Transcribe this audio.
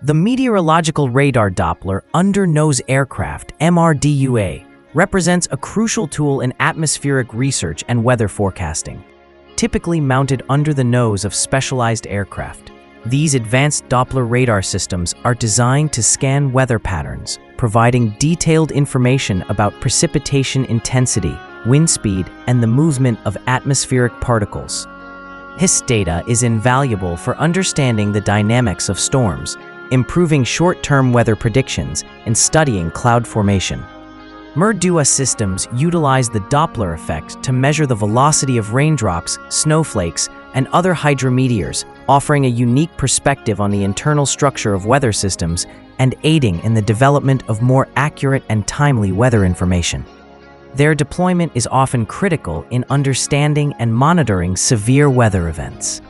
The Meteorological Radar Doppler Under Nose Aircraft, MRDUA, represents a crucial tool in atmospheric research and weather forecasting, typically mounted under the nose of specialized aircraft. These advanced Doppler radar systems are designed to scan weather patterns, providing detailed information about precipitation intensity, wind speed, and the movement of atmospheric particles. This data is invaluable for understanding the dynamics of storms, improving short-term weather predictions, and studying cloud formation. MRDUA systems utilize the Doppler effect to measure the velocity of raindrops, snowflakes, and other hydrometeors, offering a unique perspective on the internal structure of weather systems and aiding in the development of more accurate and timely weather information. Their deployment is often critical in understanding and monitoring severe weather events.